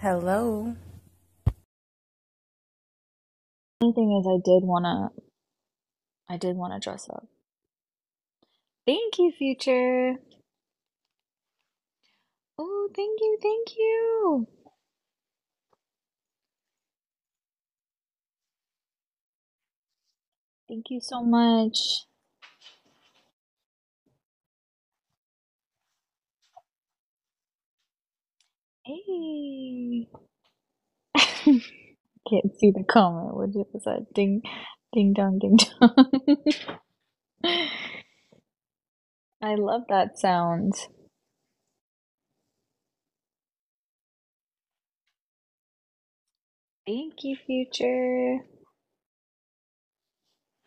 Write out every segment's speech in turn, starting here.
Hello. Only thing is, I did wanna, I did wanna dress up. Thank you, Future. Oh, thank you, thank you. Thank you so much. Hey. Can't see the comment. What was that? Ding, ding dong, ding dong. I love that sound. Thank you, Future.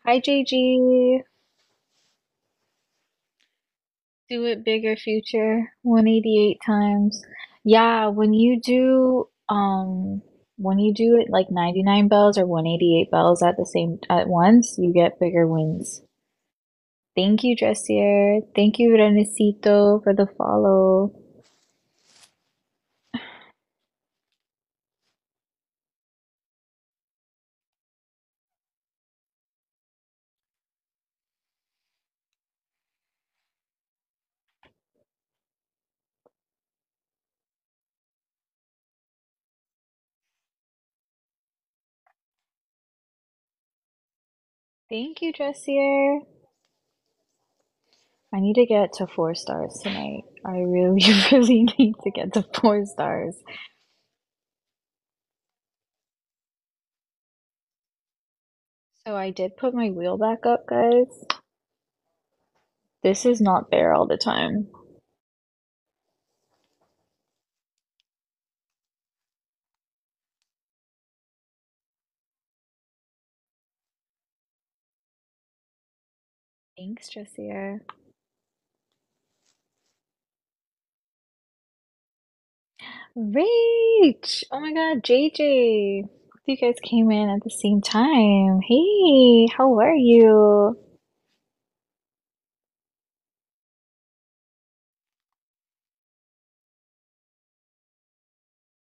Hi, JG. Do it bigger, Future. 188 times. Yeah, when you do um when you do it like 99 bells or 188 bells at the same at once, you get bigger wins. Thank you, Dressier. Thank you, Renesito, for the follow. Thank you, Dressier. I need to get to four stars tonight. I really, really need to get to four stars. So I did put my wheel back up, guys. This is not there all the time. Thanks, Dressier. Rach! Oh my god, JJ! You guys came in at the same time. Hey, how are you?